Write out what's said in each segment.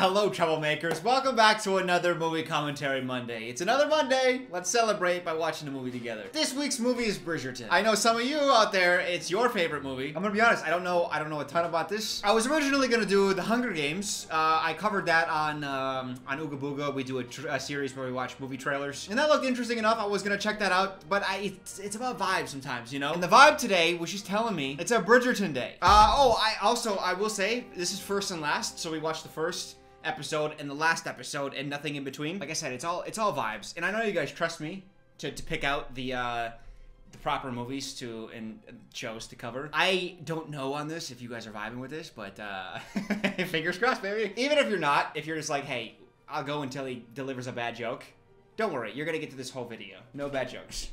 Hello, troublemakers. Welcome back to another movie commentary Monday. It's another Monday. Let's celebrate by watching a movie together. This week's movie is Bridgerton. I know some of you out there, it's your favorite movie. I'm gonna be honest. I don't know. I don't know a ton about this. I was originally gonna do The Hunger Games. Uh, I covered that on um, on Ooga Booga. We do a, a series where we watch movie trailers, and that looked interesting enough. I was gonna check that out, but I, it's it's about vibe sometimes, you know. And the vibe today was just telling me it's a Bridgerton day. Uh, oh, I also I will say this is first and last, so we watched the first episode and the last episode and nothing in between. Like I said, it's all it's all vibes. And I know you guys trust me to, to pick out the uh the proper movies to and shows to cover. I don't know on this if you guys are vibing with this, but uh fingers crossed, baby. Even if you're not, if you're just like, hey, I'll go until he delivers a bad joke. Don't worry, you're gonna get to this whole video. No bad jokes.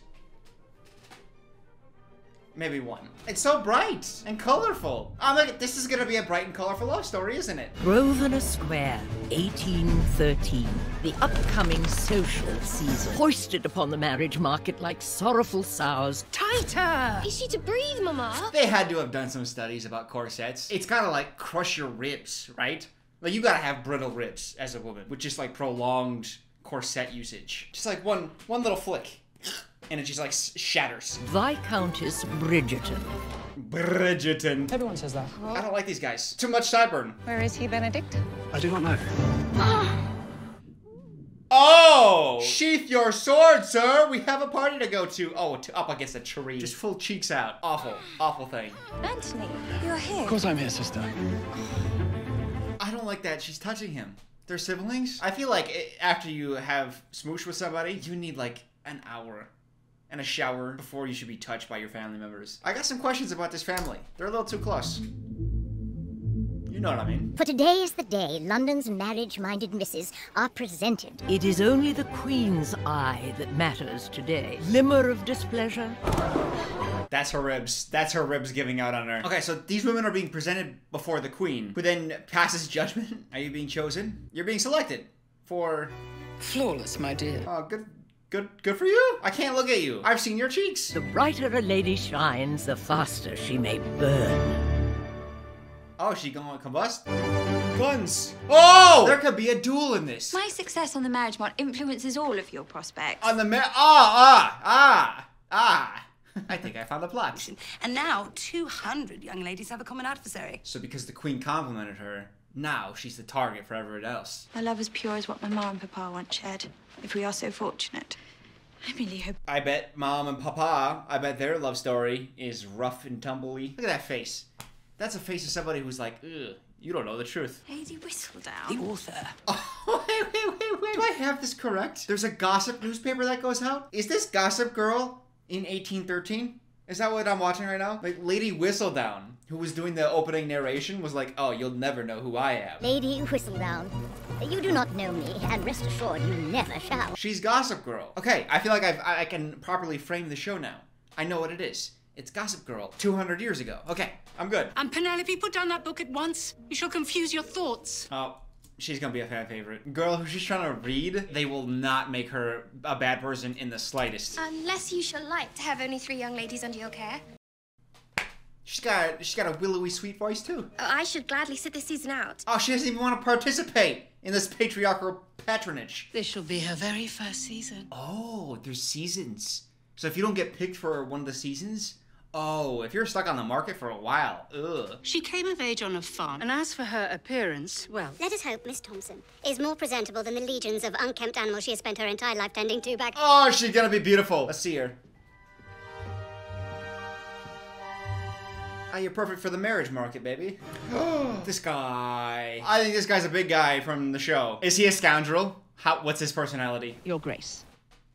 Maybe one. It's so bright and colorful. Oh, look, this is gonna be a bright and colorful love story, isn't it? Grosvenor Square, 1813. The upcoming social season. Hoisted upon the marriage market like sorrowful sows. Tighter! Is she to breathe, Mama? They had to have done some studies about corsets. It's gotta like crush your ribs, right? Like you gotta have brittle ribs as a woman with just like prolonged corset usage. Just like one one little flick. And it just like shatters. Viscountess Bridgerton. Bridgerton. Everyone says that. I don't like these guys. Too much sideburn. Where is he, Benedict? I do not know. Oh! oh! Sheath your sword, sir! We have a party to go to. Oh, t- up against a tree. Just full cheeks out. Awful. Awful thing. Anthony, you're here. Of course I'm here, sister. I don't like that she's touching him. They're siblings? I feel like i after you have smoosh with somebody, you need like an hour and a shower before you should be touched by your family members. I got some questions about this family. They're a little too close. You know what I mean. For today is the day London's marriage-minded misses are presented. It is only the Queen's eye that matters today. Glimmer of displeasure. That's her ribs. That's her ribs giving out on her. Okay, so these women are being presented before the queen, who then passes judgment. Are you being chosen? You're being selected for. Flawless, my dear. Oh, good, good, good for you. I can't look at you. I've seen your cheeks. The brighter a lady shines, the faster she may burn. Oh, she gonna combust? Guns. Oh, there could be a duel in this. My success on the marriage mart influences all of your prospects. On the ma- ah ah ah ah. I think I found the plot. And now 200 young ladies have a common adversary. So because the queen complimented her, now she's the target for everyone else. My love as pure as what my mom and papa once shared. If we are so fortunate. I really hope. I bet mom and papa, I bet their love story is rough and tumbly. Look at that face. That's a face of somebody who's like, ugh, you don't know the truth. Lady Whistledown. The author. Oh, wait, wait, wait, wait. Do I have this correct? There's a gossip newspaper that goes out? Is this Gossip Girl in 1813? Is that what I'm watching right now? Like, Lady Whistledown, who was doing the opening narration, was like, oh, you'll never know who I am. Lady Whistledown, you do not know me, and rest assured you never shall. She's Gossip Girl. Okay, I feel like I've, I I can properly frame the show now. I know what it is. It's Gossip Girl 200 years ago. Okay, I'm good. And Penelope, put down that book at once. You shall confuse your thoughts. Oh, she's gonna be a fan favorite. Girl who she's trying to read, they will not make her a bad person in the slightest. Unless you shall like to have only three young ladies under your care. She's got she's got a willowy sweet voice too. Oh, I should gladly sit this season out. Oh, she doesn't even want to participate in this patriarchal patronage. This shall be her very first season. Oh, there's seasons. So if you don't get picked for one of the seasons, oh, if you're stuck on the market for a while, ugh. She came of age on a farm, and as for her appearance, well, Let us hope Miss Thompson is more presentable than the legions of unkempt animals she has spent her entire life tending to back. Oh, she's gonna be beautiful. Let's see her. Ah, you're perfect for the marriage market, baby. this guy. I think this guy's a big guy from the show. Is he a scoundrel? How? What's his personality? Your Grace.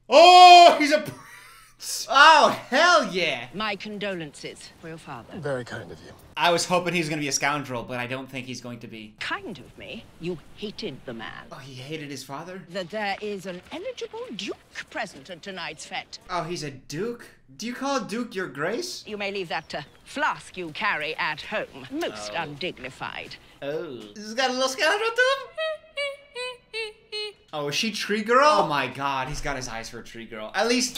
Oh, he's a prince. Oh, hell yeah. My condolences for your father. Very kind of you. I was hoping he was gonna be a scoundrel, but I don't think he's going to be. Kind of me. You hated the man. Oh, he hated his father? That there is an eligible duke present at tonight's fete. Oh, he's a duke? Do you call duke your grace? You may leave that to flask you carry at home. Most oh. undignified. Oh. He's got a little scoundrel to him? Oh, is she tree girl? Oh my god, he's got his eyes for a tree girl. At least,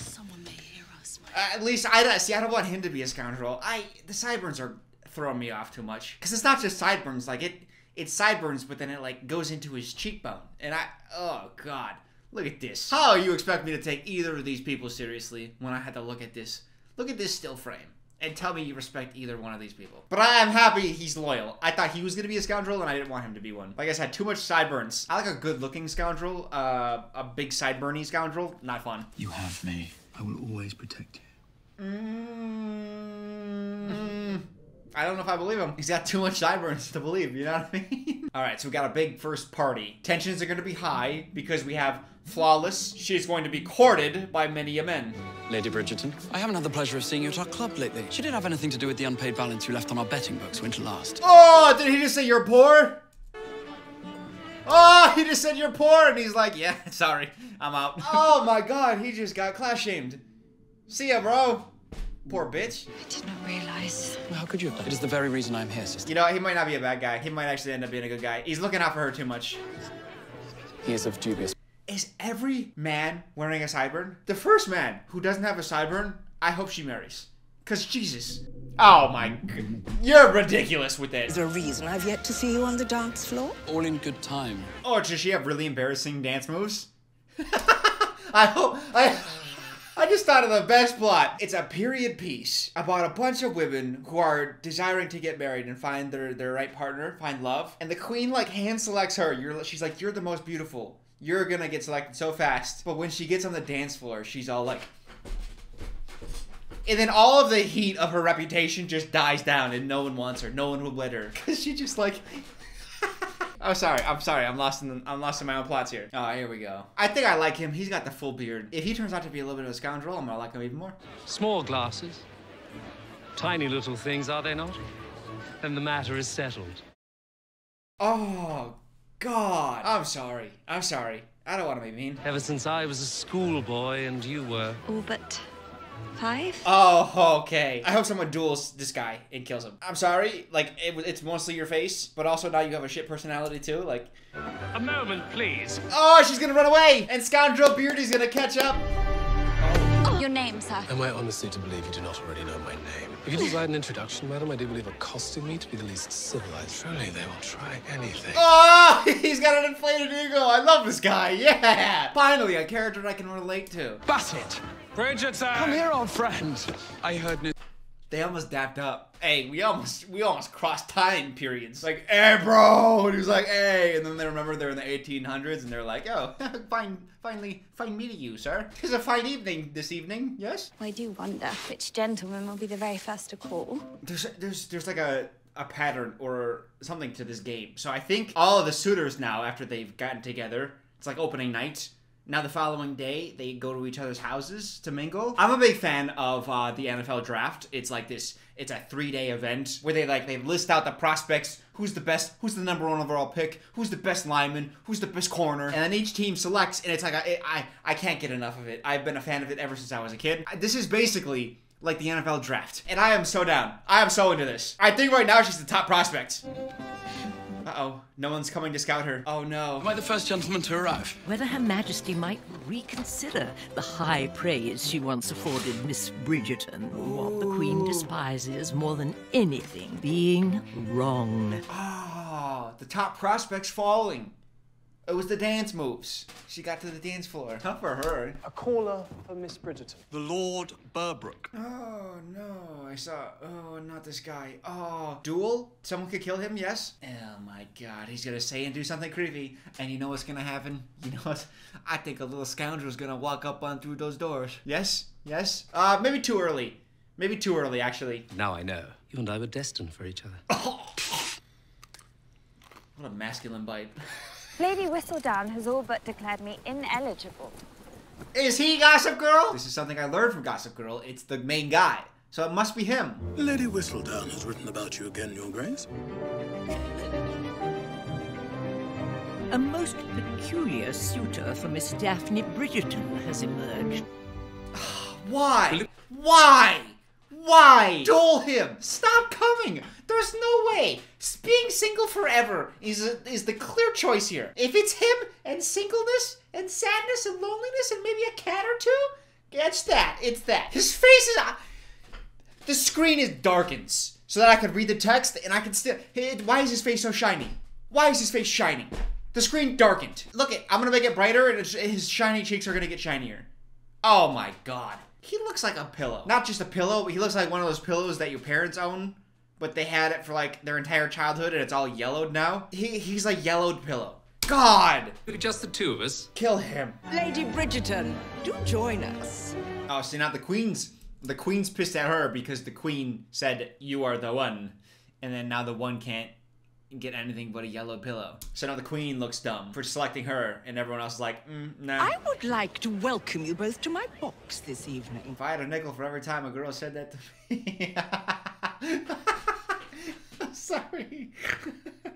someone may hear us. at least I don't see. I don't want him to be a scoundrel. I the sideburns are throwing me off too much because it's not just sideburns. Like it, it's sideburns, but then it like goes into his cheekbone. And I, oh god, look at this. How you expect me to take either of these people seriously when I had to look at this? Look at this still frame. And tell me you respect either one of these people. But I am happy he's loyal. I thought he was gonna be a scoundrel, and I didn't want him to be one. Like I said, too much sideburns. I like a good-looking scoundrel. Uh, a big sideburny scoundrel, not fun. You have me. I will always protect you. Mm, I don't know if I believe him. He's got too much sideburns to believe, you know what I mean? All right, so we got a big first party. Tensions are going to be high because we have Flawless. She's going to be courted by many a men. Lady Bridgerton, I haven't had the pleasure of seeing you at our club lately. She didn't have anything to do with the unpaid balance you left on our betting books winter last. Oh, did he just say you're poor? Oh, he just said you're poor, and he's like, yeah, sorry, I'm out. oh my god, he just got class shamed. See ya, bro. Poor bitch. I did not realize. How could you have done? It is the very reason I'm here, sister. You know, he might not be a bad guy. He might actually end up being a good guy. He's looking out for her too much. He is of dubious. Is every man wearing a sideburn? The first man who doesn't have a sideburn, I hope she marries. Cause Jesus. Oh my g- You're ridiculous with this. a reason I've yet to see you on the dance floor? All in good time. Or does she have really embarrassing dance moves? I hope I I just thought of the best plot. It's a period piece about a bunch of women who are desiring to get married and find their, their right partner, find love. And the queen like hand selects her. You're she's like, You're the most beautiful. You're gonna get selected so fast. But when she gets on the dance floor, she's all like and then all of the heat of her reputation just dies down and no one wants her. No one will let her. Cause she just like Oh sorry, I'm sorry, I'm lost in the, I'm lost in my own plots here. Oh, here we go. I think I like him. He's got the full beard. If he turns out to be a little bit of a scoundrel, I'm gonna like him even more. Small glasses. Tiny little things, are they not? Then the matter is settled. Oh God. I'm sorry. I'm sorry. I don't want to be mean. Ever since I was a schoolboy and you were. All but five? Oh, okay. I hope someone duels this guy and kills him. I'm sorry. Like it, it's mostly your face, but also now you have a shit personality too. Like, A moment, please. oh, she's gonna run away, and Scoundrel Beardy's gonna catch up. Oh. Your name, sir. Am I honestly to believe you do not already know my name? If you desire an introduction, madam, I do believe accosting me to be the least civilized. Surely they will try anything. Oh, he's got an inflated ego. I love this guy. Yeah. Finally, a character I can relate to. Basset! Bridgerton! Come here, old friend! I heard news. They almost dapped up. Hey, we almost we almost crossed time periods. Like, hey, bro, and he was like, hey, and then they remember they're in the 1800s, and they're like, oh, fine, finally, fine meeting you, sir. It's a fine evening this evening. Yes. I do wonder which gentleman will be the very first to call. There's there's there's like a a pattern or something to this game. So I think all of the suitors now, after they've gotten together, it's like opening night. Now the following day, they go to each other's houses to mingle. I'm a big fan of uh, the NFL draft. It's like this. It's a three-day event where they like they list out the prospects. Who's the best? Who's the number one overall pick? Who's the best lineman? Who's the best corner? And then each team selects, and it's like I I, I can't get enough of it. I've been a fan of it ever since I was a kid. This is basically like the NFL draft. And I am so down. I am so into this. I think right now she's the top prospect. Uh-oh. No one's coming to scout her. Oh no. Am I the first gentleman to arrive? Whether Her Majesty might reconsider the high praise she once afforded Miss Bridgerton, what the Queen despises more than anything being wrong. Oh, the top prospect's falling. It was the dance moves. She got to the dance floor. Tough for her. A caller for Miss Bridgerton. The Lord Berbrooke. Oh no, I saw. Oh, not this guy. Oh, duel? Someone could kill him, yes? Oh my god, he's gonna say and do something creepy. And you know what's gonna happen? You know what? I think a little scoundrel's gonna walk up on through those doors. Yes? Yes? Uh, maybe too early. Maybe too early, actually. Now I know. You and I were destined for each other. What a masculine bite. Lady Whistledown has all but declared me ineligible. Is he Gossip Girl? This is something I learned from Gossip Girl. It's the main guy. So it must be him. Lady Whistledown has written about you again, Your Grace. A most peculiar suitor for Miss Daphne Bridgerton has emerged. Why? Why? Why? Duel him! Stop coming! There's no way! Being single forever is a, is the clear choice here. If it's him and singleness and sadness and loneliness and maybe a cat or two, it's that. It's that. His face is. Uh, the screen is darkens so that I could read the text and I can still. Hey, why is his face so shiny? Why is his face shining? The screen darkened. Look it, I'm gonna make it brighter and his shiny cheeks are gonna get shinier. Oh my god. He looks like a pillow. Not just a pillow, but he looks like one of those pillows that your parents own, but they had it for like their entire childhood and it's all yellowed now. He, he's a yellowed pillow. God! Just the two of us. Kill him. Lady Bridgerton, do join us. Oh, see, now the queen's the queen's pissed at her because the queen said you are the one, and then now the one can't get anything but a yellow pillow. So now the queen looks dumb for selecting her, and everyone else is like, mm, nah. I would like to welcome you both to my box this evening. If I had a nickel for every time a girl said that to me. Sorry.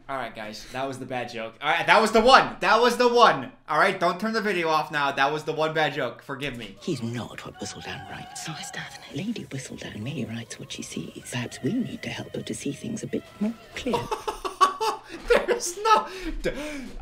All right, guys, that was the bad joke. All right, that was the one. That was the one. All right, don't turn the video off now. That was the one bad joke. Forgive me. He's not what Whistledown writes. Nice, Daphne. Lady Whistledown merely writes what she sees. Perhaps we need to help her to see things a bit more clear. There's no.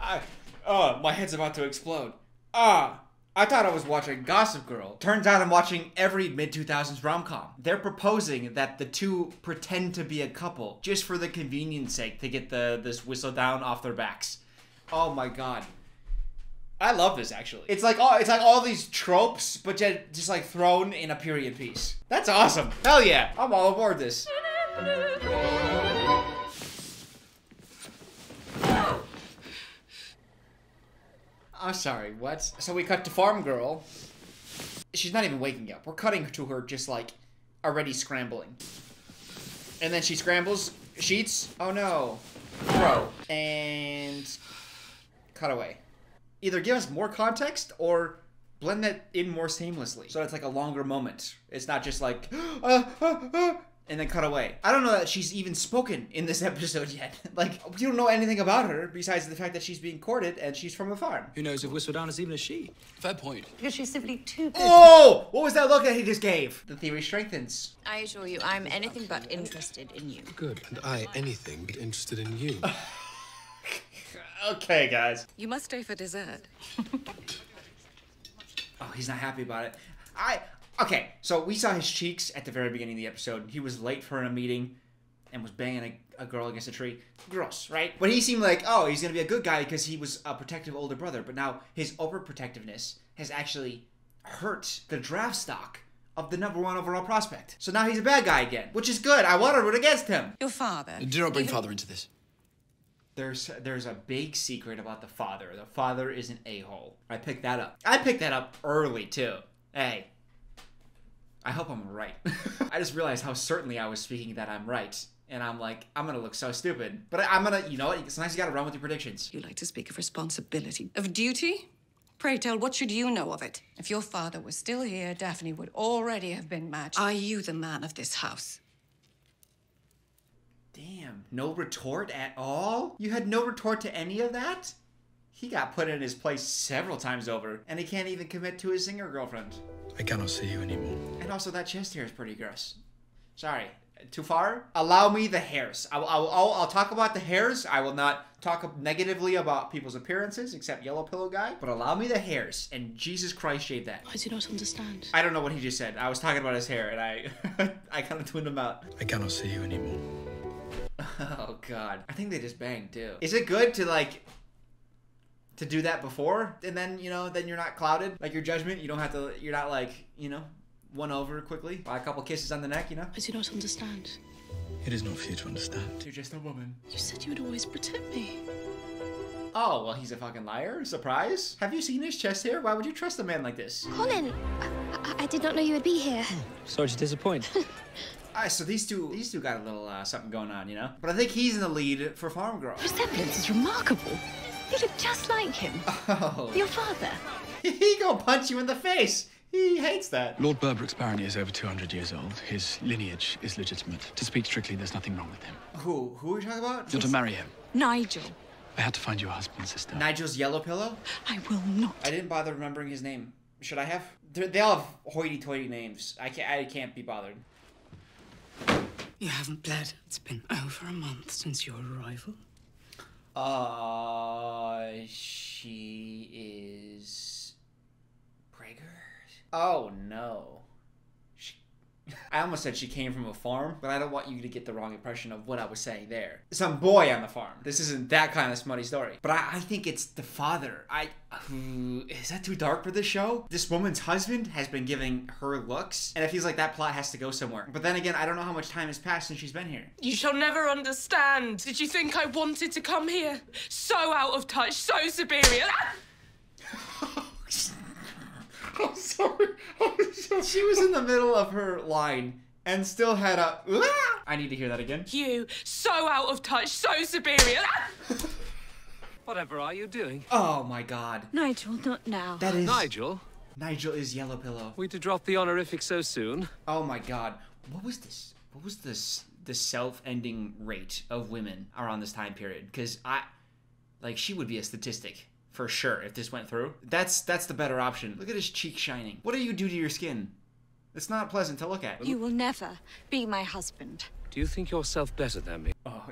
I, oh, my head's about to explode. Ah. I thought I was watching Gossip Girl. Turns out I'm watching every mid 2000s rom com. They're proposing that the two pretend to be a couple just for the convenience sake to get the this whistle down off their backs. Oh my god. I love this actually. It's like all it's like all these tropes, but just, just like thrown in a period piece. That's awesome. Hell yeah. I'm all aboard this. I'm sorry, what? So we cut to Farm Girl. She's not even waking up. We're cutting to her just like already scrambling. And then she scrambles, sheets, oh no, throw, and cut away. Either give us more context or blend that in more seamlessly. So it's like a longer moment. It's not just like, uh, uh, uh, and then cut away. I don't know that she's even spoken in this episode yet. like, you don't know anything about her besides the fact that she's being courted and she's from a farm. Who knows if Whistledown is even a she? Fair point. Because she's simply too good. Oh! What was that look that he just gave? The theory strengthens. I assure you, I'm anything but interested in you. Good. And I, anything but interested in you. okay, guys. You must stay for dessert. oh, he's not happy about it. I Okay, so we saw his cheeks at the very beginning of the episode. He was late for a meeting and was banging a, a, girl against a tree. Gross, right? But he seemed like, oh, he's gonna be a good guy because he was a protective older brother. But now his overprotectiveness has actually hurt the draft stock of the number one overall prospect. So now he's a bad guy again, which is good. I want to root against him. Your father. Do not bring father into this. There's there's a big secret about the father. The father is an a-hole. I picked that up. I picked that up early too. Hey, I hope I'm right. I just realized how certainly I was speaking that I'm right. And I'm like, I'm gonna look so stupid. But I, am gonna, you know? Sometimes you gotta run with your predictions. You like to speak of responsibility, of duty? Pray tell, what should you know of it? If your father was still here, Daphne would already have been matched. Are you the man of this house? Damn, no retort at all? You had no retort to any of that? He got put in his place several times over, and he can't even commit to his singer girlfriend. I cannot see you anymore. And also, that chest hair is pretty gross. Sorry, too far? Allow me the hairs. I will, I will, I'll, I'll talk about the hairs. I will not talk negatively about people's appearances, except Yellow Pillow Guy. But allow me the hairs. And Jesus Christ, shave that. I do not understand. I don't know what he just said. I was talking about his hair, and I, I kind of tuned him out. I cannot see you anymore. Oh God. I think they just banged too. Is it good to like to do that before and then you know then you're not clouded. Like your judgment you don't have to you're not like you know won over quickly. By a couple kisses on the neck you know? I do not understand. It is not for you to understand. You're just a woman. You said you would always protect me. Oh well he's a fucking liar? Surprise? Have you seen his chest hair? Why would you trust a man like this? Colin i, I did not know you would be here. Sorry to disappoint. Alright, so these two, these two got a little uh, something going on, you know. But I think he's in the lead for Farm Girl. Resemblance is remarkable. You look just like him. Oh. Your father. he gonna punch you in the face. He hates that. Lord Berbrooke's Barony is over 200 years old. His lineage is legitimate. To speak strictly, there's nothing wrong with him. Who? Who are you talking about? You're to marry him. Nigel. I had to find you a husband, sister. Nigel's yellow pillow? I will not. I didn't bother remembering his name. Should I have? They're, they all have hoity-toity names. I can't. I can't be bothered. You haven't bled. It's been over a month since your arrival. Uh, she is pregnant. Oh no. I almost said she came from a farm, but I don't want you to get the wrong impression of what I was saying there. Some boy on the farm. This isn't that kind of smutty story. But I, I think it's the father. I is that too dark for this show? This woman's husband has been giving her looks, and it feels like that plot has to go somewhere. But then again, I don't know how much time has passed since she's been here. You shall never understand. Did you think I wanted to come here? So out of touch, so superior. Ah! I'm sorry. I'm sorry. She was in the middle of her line and still had a. Ah! I need to hear that again. You, so out of touch, so superior. Ah! Whatever are you doing? Oh my god. Nigel, not now. That is. Nigel? Nigel is Yellow Pillow. We to drop the honorific so soon? Oh my god. What was this? What was this? The self-ending rate of women around this time period? Because I, like, she would be a statistic for sure if this went through. That's that's the better option. Look at his cheek shining. What do you do to your skin? It's not pleasant to look at. You will never be my husband. Do you think yourself better than me? Oh.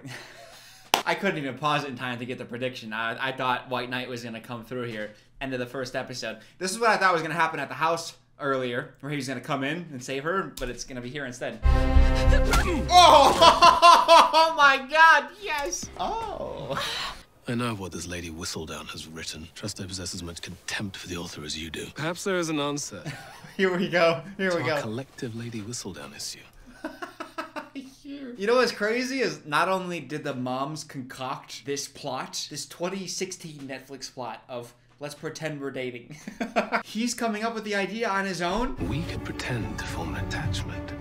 I couldn't even pause it in time to get the prediction. I, I thought White Knight was going to come through here. End of the first episode. This is what I thought was going to happen at the house earlier, where he was going to come in and save her, but it's going to be here instead. Oh! oh, my god, yes! Oh. I know what this lady Whistledown has written. Trust I possess as much contempt for the author as you do. Perhaps there is an answer. Here we go. Here to we our go. collective Lady Whistledown issue. You know what's crazy is not only did the moms concoct this plot, this 2016 Netflix plot of let's pretend we're dating. He's coming up with the idea on his own. We could pretend to form an attachment.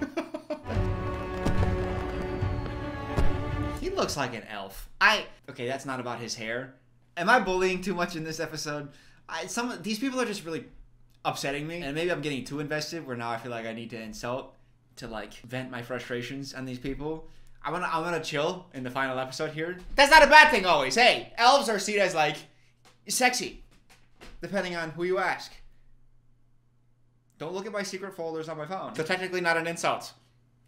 He looks like an elf. I okay, that's not about his hair. Am I bullying too much in this episode? I, some these people are just really upsetting me, and maybe I'm getting too invested. Where now I feel like I need to insult to like vent my frustrations on these people. I'm gonna I'm gonna chill in the final episode here. That's not a bad thing always. Hey, elves are seen as like sexy, depending on who you ask. Don't look at my secret folders on my phone. So technically not an insult.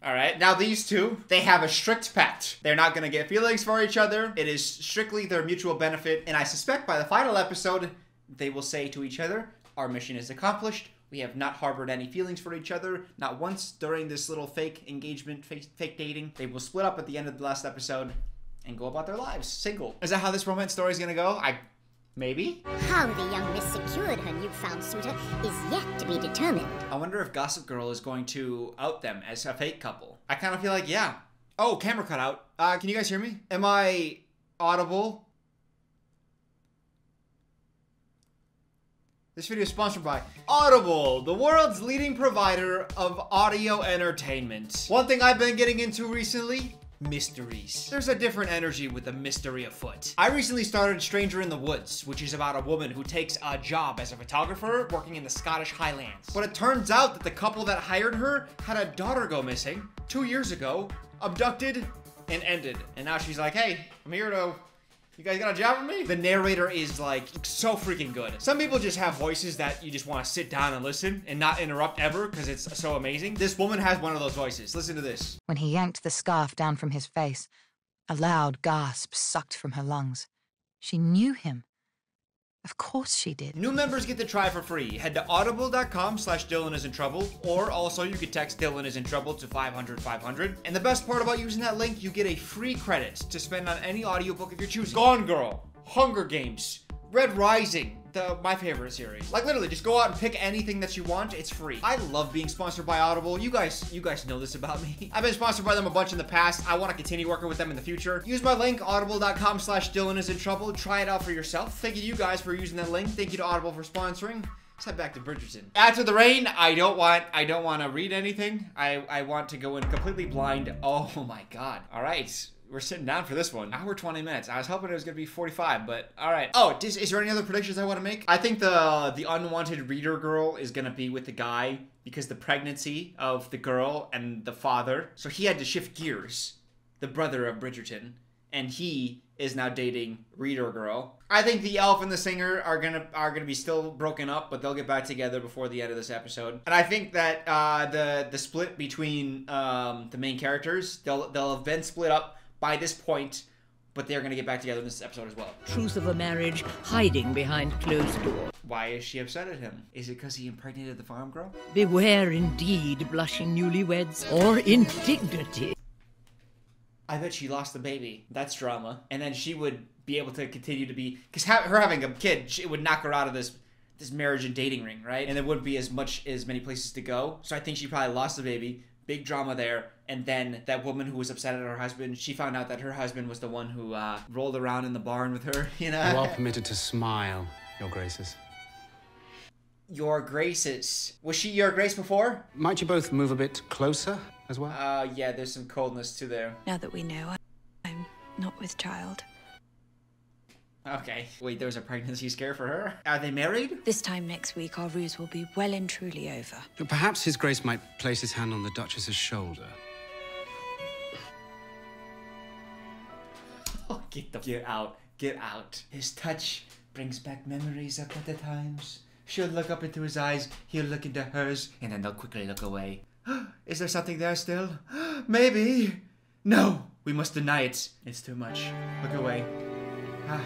All right. Now these two, they have a strict pact. They're not going to get feelings for each other. It is strictly their mutual benefit. And I suspect by the final episode, they will say to each other, our mission is accomplished. We have not harbored any feelings for each other, not once during this little fake engagement, fake, fake dating. They will split up at the end of the last episode and go about their lives, single. Is that how this romance story is going to go? I Maybe? How the young miss secured her newfound suitor is yet to be determined. I wonder if Gossip Girl is going to out them as a fake couple. I kind of feel like, yeah. Oh, camera cut out. Uh, can you guys hear me? Am I audible? This video is sponsored by Audible, the world's leading provider of audio entertainment. One thing I've been getting into recently mysteries. There's a different energy with a mystery afoot. I recently started Stranger in the Woods, which is about a woman who takes a job as a photographer working in the Scottish Highlands. But it turns out that the couple that hired her had a daughter go missing two years ago, abducted, and ended. And now she's like, hey, I'm here to you guys got a job for me? The narrator is like so freaking good. Some people just have voices that you just want to sit down and listen and not interrupt ever because it's so amazing. This woman has one of those voices. Listen to this. When he yanked the scarf down from his face, a loud gasp sucked from her lungs. She knew him. Of course she did. New members get to try for free. Head to audible.com slash Dylan is in trouble, or also you could text Dylan is in trouble to 500 500. And the best part about using that link, you get a free credit to spend on any audiobook of your choosing. Gone Girl, Hunger Games, Red Rising, the my favorite series. Like literally, just go out and pick anything that you want. It's free. I love being sponsored by Audible. You guys, you guys know this about me. I've been sponsored by them a bunch in the past. I want to continue working with them in the future. Use my link, audible.com slash Dylan is in trouble. Try it out for yourself. Thank you to you guys for using that link. Thank you to Audible for sponsoring. Let's head back to Bridgerton. After the rain, I don't want I don't want to read anything. I, I want to go in completely blind. Oh my god. Alright. We're sitting down for this one. Hour 20 minutes. I was hoping it was gonna be 45, but all right. Oh, is, is there any other predictions I want to make? I think the the unwanted reader girl is gonna be with the guy because the pregnancy of the girl and the father. So he had to shift gears. The brother of Bridgerton, and he is now dating reader girl. I think the elf and the singer are gonna are gonna be still broken up, but they'll get back together before the end of this episode. And I think that uh, the the split between um, the main characters they'll they'll have been split up by this point, but they're gonna get back together in this episode as well. Truth of a marriage hiding behind closed doors. Why is she upset at him? Is it because he impregnated the farm girl? Beware indeed, blushing newlyweds, or indignity. I bet she lost the baby. That's drama. And then she would be able to continue to be because ha- her having a kid, she, it would knock her out of this this marriage and dating ring, right? And there wouldn't be as much as many places to go. So I think she probably lost the baby. Big drama there. And then that woman who was upset at her husband, she found out that her husband was the one who uh, rolled around in the barn with her. You know. You are permitted to smile, Your Graces. Your Graces. Was she Your Grace before? Might you both move a bit closer as well? Uh, yeah, there's some coldness to there. Now that we know I'm not with child. Okay. Wait, there was a pregnancy scare for her? Are they married? This time next week, our ruse will be well and truly over. Perhaps His Grace might place his hand on the Duchess's shoulder. Oh, get the get out. Get out. His touch brings back memories of better times. She'll look up into his eyes, he'll look into hers, and then they'll quickly look away. Is there something there still? Maybe. No, we must deny it. It's too much. Look away. Ah.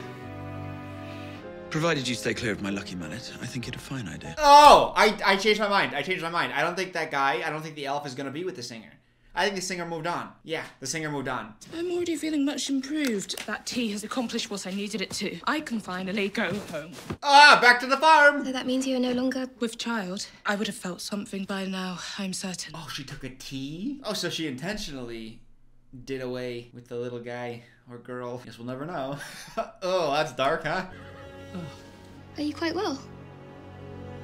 Provided you stay clear of my lucky mallet, I think it a fine idea. Oh, I, I changed my mind. I changed my mind. I don't think that guy, I don't think the elf is gonna be with the singer. I think the singer moved on. Yeah, the singer moved on. I'm already feeling much improved. That tea has accomplished what I needed it to. I can finally go home. Ah, back to the farm! So that means you are no longer with child. I would have felt something by now, I'm certain. Oh, she took a tea? Oh, so she intentionally did away with the little guy or girl. Guess we'll never know. oh, that's dark, huh? Are you quite well?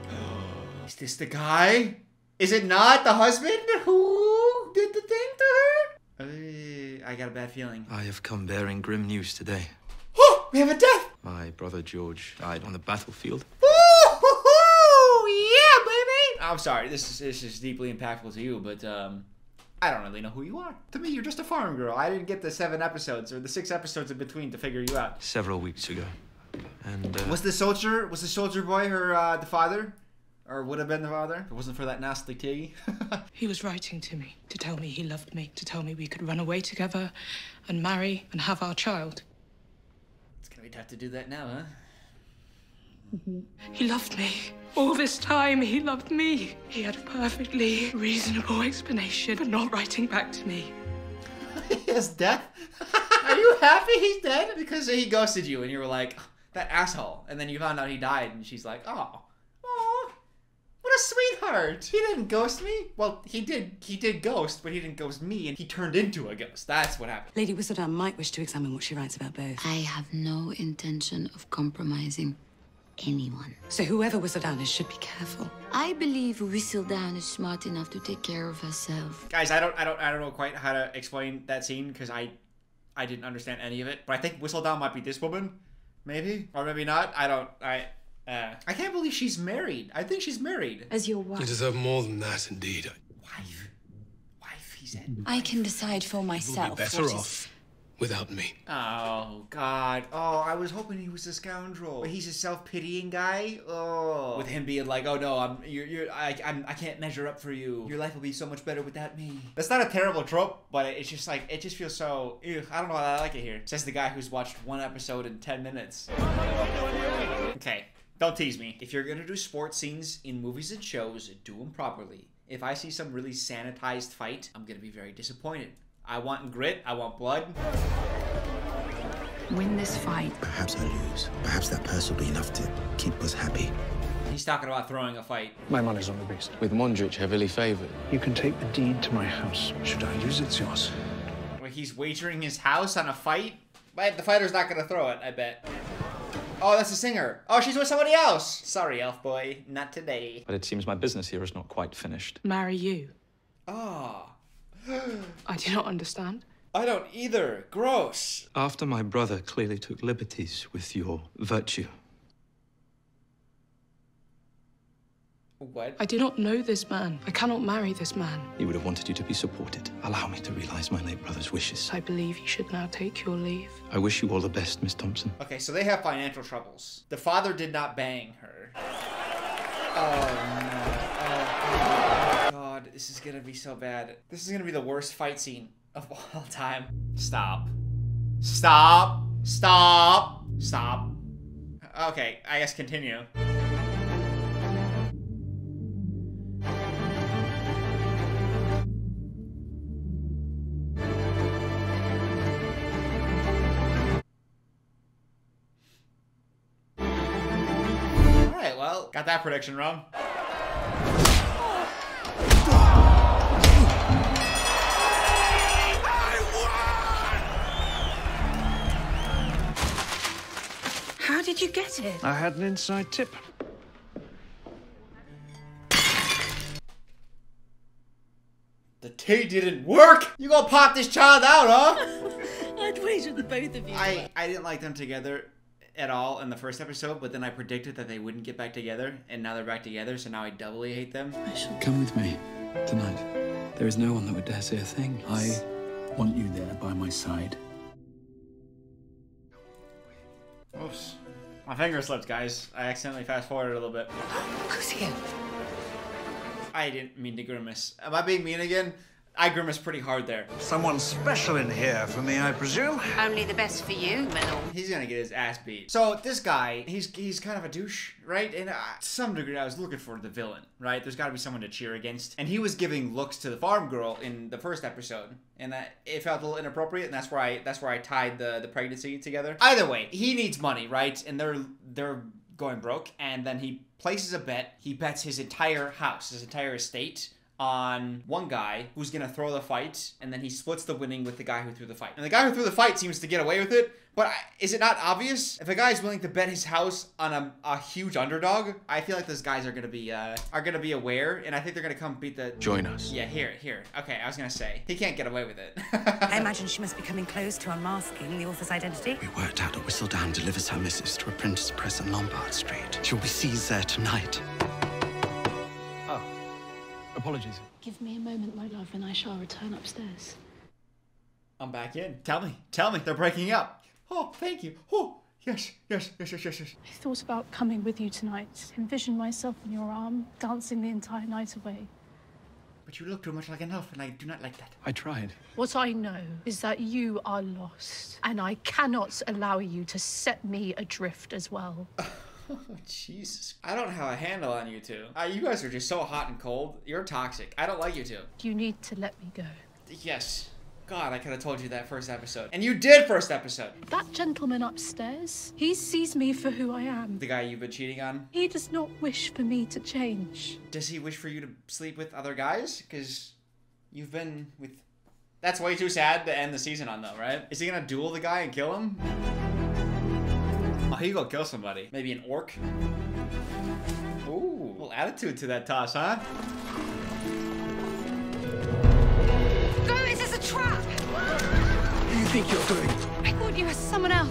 Is this the guy? Is it not the husband who did the thing to her? Uh, I got a bad feeling. I have come bearing grim news today. Oh, we have a death! My brother George died on the battlefield. Ooh, yeah, baby! I'm sorry, this is, this is deeply impactful to you, but um, I don't really know who you are. To me, you're just a farm girl. I didn't get the seven episodes or the six episodes in between to figure you out. Several weeks ago. And, uh, Was the soldier, was the soldier boy her, uh, the father? Or would have been the father? If it wasn't for that nasty tea. He was writing to me to tell me he loved me, to tell me we could run away together and marry and have our child. it's gonna be tough to do that now, huh? He loved me. All this time, he loved me. He had a perfectly reasonable explanation for not writing back to me. His death? Are you happy he's dead? Because he ghosted you and you were like, that asshole. And then you found out he died and she's like, oh. Aw, what a sweetheart. He didn't ghost me. Well, he did. He did ghost, but he didn't ghost me and he turned into a ghost. That's what happened. Lady Whistledown might wish to examine what she writes about both. I have no intention of compromising anyone. So whoever Whistledown is should be careful. I believe Whistledown is smart enough to take care of herself. Guys, I don't I don't I don't know quite how to explain that scene because I I didn't understand any of it. But I think Whistledown might be this woman. Maybe. Or maybe not. I don't I uh, I can't believe she's married. I think she's married. As your wife. You deserve more than that, indeed. Wife. Wife, he said. I can decide for myself. You'll myself. be better what is- off without me. Oh God! Oh, I was hoping he was a scoundrel, but he's a self-pitying guy. Oh, with him being like, "Oh no, I'm you're, you're I I'm, I can't measure up for you. Your life will be so much better without me." That's not a terrible trope, but it's just like it just feels so. Ew, I don't know. why I like it here. Says the guy who's watched one episode in ten minutes. Okay, don't tease me. If you're gonna do sports scenes in movies and shows, do them properly. If I see some really sanitized fight, I'm gonna be very disappointed. I want grit. I want blood. Win this fight. Perhaps I lose. Perhaps that purse will be enough to keep us happy. He's talking about throwing a fight. My money's on the beast. With Mondrich heavily favoured. You can take the deed to my house. Should I lose, it's yours. Where he's wagering his house on a fight? But the fighter's not gonna throw it, I bet. Oh, that's a singer. Oh, she's with somebody else. Sorry, elf boy. Not today. But it seems my business here is not quite finished. Marry you. Oh. I do not understand. I don't either. Gross. After my brother clearly took liberties with your virtue. What? I do not know this man. I cannot marry this man. He would have wanted you to be supported. Allow me to realize my late brother's wishes. I believe you should now take your leave. I wish you all the best, Miss Thompson. Okay, so they have financial troubles. The father did not bang her. Oh no. This is gonna be so bad. This is gonna be the worst fight scene of all time. Stop. Stop. Stop. Stop. Okay, I guess continue. Alright, well, got that prediction wrong. Did you get it? I had an inside tip. The tea didn't work! You gonna pop this child out, huh? I'd waited the both of you. I, I didn't like them together at all in the first episode, but then I predicted that they wouldn't get back together, and now they're back together, so now I doubly hate them. Come with me tonight. There is no one that would dare say a thing. I want you there by my side. Oops. My finger slipped, guys. I accidentally fast forwarded a little bit. Who's here? I didn't mean to grimace. Am I being mean again? I grimace pretty hard there. Someone special in here for me, I presume? Only the best for you, my. He's gonna get his ass beat. So this guy, he's he's kind of a douche, right? And uh, to some degree, I was looking for the villain, right? There's got to be someone to cheer against. And he was giving looks to the farm girl in the first episode, and that it felt a little inappropriate. And that's where I that's where I tied the the pregnancy together. Either way, he needs money, right? And they're they're going broke, and then he places a bet. He bets his entire house, his entire estate on one guy who's gonna throw the fight, and then he splits the winning with the guy who threw the fight. And the guy who threw the fight seems to get away with it, but is it not obvious? If a guy is willing to bet his house on a, a huge underdog, I feel like those guys are gonna be uh, are gonna be aware, and I think they're gonna come beat the. Join us. Yeah, here, here. Okay, I was gonna say he can't get away with it. I imagine she must be coming close to unmasking the author's identity. We worked out that Whistledown delivers her missus to a printer's press on Lombard Street. She'll be seized there tonight. Apologies. Give me a moment, my love, and I shall return upstairs. I'm back in. Tell me, tell me, they're breaking up. Oh, thank you. Oh, yes, yes, yes, yes, yes, yes. I thought about coming with you tonight. Envisioned myself on your arm, dancing the entire night away. But you look too much like an elf, and I do not like that. I tried. What I know is that you are lost, and I cannot allow you to set me adrift as well. Oh, Jesus. I don't have a handle on you two. Uh, you guys are just so hot and cold. You're toxic. I don't like you two. You need to let me go. Yes. God, I could have told you that first episode. And you did first episode. That gentleman upstairs, he sees me for who I am. The guy you've been cheating on. He does not wish for me to change. Does he wish for you to sleep with other guys? Because you've been with. That's way too sad to end the season on, though, right? Is he gonna duel the guy and kill him? Oh, he go kill somebody. Maybe an orc? Ooh, little attitude to that toss, huh? Go, this is a trap! What do you think you're doing? I thought you were someone else.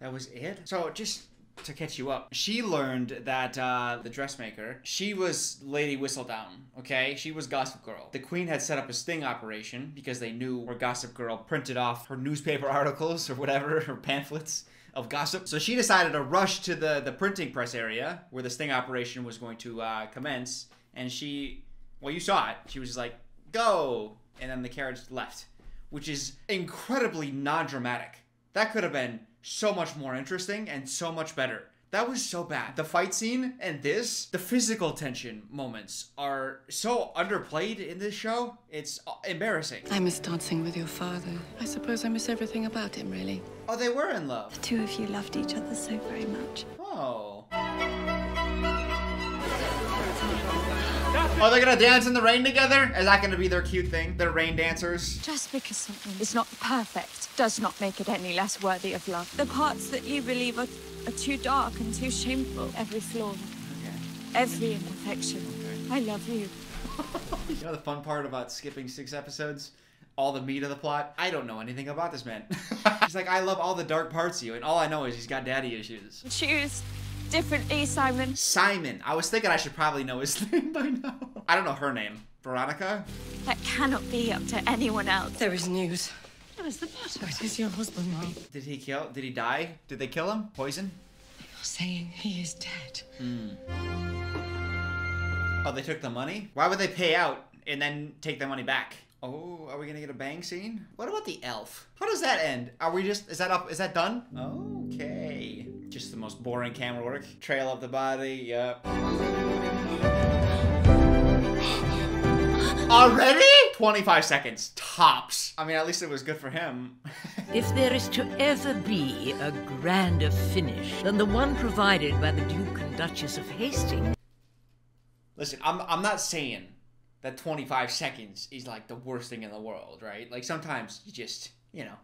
That was it? So just to catch you up, she learned that uh, the dressmaker, she was Lady Whistledown, okay? She was Gossip Girl. The Queen had set up a sting operation because they knew where Gossip Girl printed off her newspaper articles or whatever, her pamphlets of gossip. So she decided to rush to the, the printing press area where the sting operation was going to uh, commence. And she, well, you saw it. She was just like, go. And then the carriage left, which is incredibly non dramatic. That could have been so much more interesting and so much better. That was so bad. The fight scene and this, the physical tension moments are so underplayed in this show. It's uh, embarrassing. I miss dancing with your father. I suppose I miss everything about him, really. Oh, they were in love. The two of you loved each other so very much. Oh. Oh, they're gonna dance in the rain together? Is that gonna be their cute thing? They're rain dancers? Just because something is not perfect does not make it any less worthy of love. The parts that you believe are, are too dark and too shameful, every flaw, every imperfection. I love you. You know the fun part about skipping six episodes? All the meat of the plot? I don't know anything about this man. he's like, I love all the dark parts of you, and all I know is he's got daddy issues. Choose differently, Simon. Simon. I was thinking I should probably know his name by now. I don't know her name. Veronica? That cannot be up to anyone else. There is news. What is the matter? It is your husband, Mom. Did he kill? Did he die? Did they kill him? Poison? You're saying he is dead. Hmm. Oh, they took the money? Why would they pay out and then take the money back? Oh, are we gonna get a bang scene? What about the elf? How does that end? Are we just, is that up, is that done? Okay. Just the most boring camera work. Trail of the body, yep. Already? 25 seconds, tops. I mean, at least it was good for him. If there is to ever be a grander finish than the one provided by the Duke and Duchess of Hastings, Listen, I'm, I'm not saying that 25 seconds is like the worst thing in the world, right? Like sometimes you just, you know,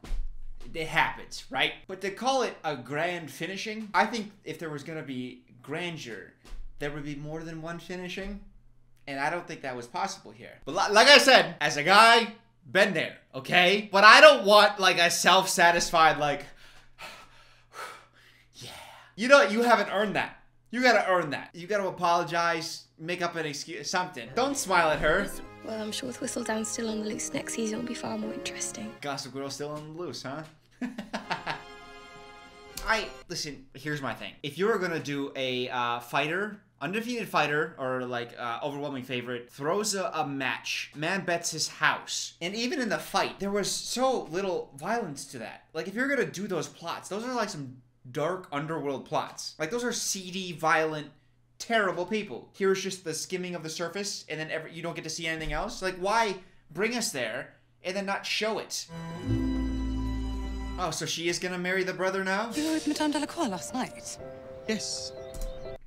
it happens, right? But to call it a grand finishing, I think if there was gonna be grandeur, there would be more than one finishing. And I don't think that was possible here. But like I said, as a guy, been there, okay? But I don't want like a self-satisfied like yeah. You know you haven't earned that. You gotta earn that. You gotta apologize, make up an excuse, something. Don't smile at her. Well, I'm sure with Whistledown still on the loose, next season will be far more interesting. Gossip Girl still on the loose, huh? I listen. Here's my thing. If you're gonna do a uh, fighter, undefeated fighter, or like uh, overwhelming favorite, throws a, a match, man bets his house, and even in the fight, there was so little violence to that. Like if you're gonna do those plots, those are like some dark underworld plots. Like those are seedy, violent. Terrible people. Here's just the skimming of the surface, and then every, you don't get to see anything else. Like, why bring us there and then not show it? Oh, so she is gonna marry the brother now? You were with Madame Delacroix last night. Yes.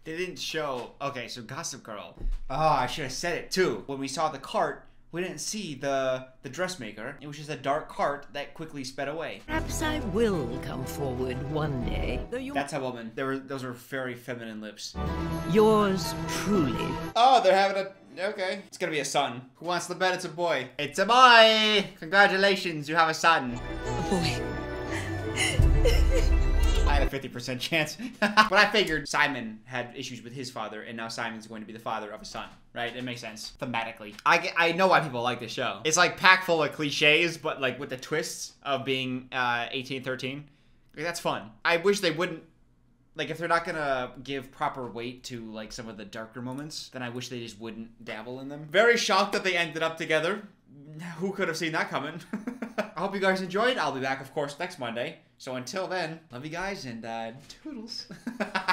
They didn't show. Okay, so Gossip Girl. Oh, I should have said it too. When we saw the cart, we didn't see the the dressmaker. It was just a dark cart that quickly sped away. perhaps I will come forward one day. Though you That's a woman. There were those were very feminine lips. yours truly. Oh, they're having a. Okay. It's gonna be a son. Who wants the bet? It's a boy. It's a boy! Congratulations, you have a son. A boy. I had a 50% chance. but I figured Simon had issues with his father, and now Simon's going to be the father of a son, right? It makes sense thematically. I, I know why people like this show. It's like packed full of cliches, but like with the twists of being uh, 18, 13. Like, that's fun. I wish they wouldn't. Like, if they're not gonna give proper weight to like some of the darker moments, then I wish they just wouldn't dabble in them. Very shocked that they ended up together. Who could have seen that coming? I hope you guys enjoyed. I'll be back, of course, next Monday. So until then, love you guys and uh, toodles.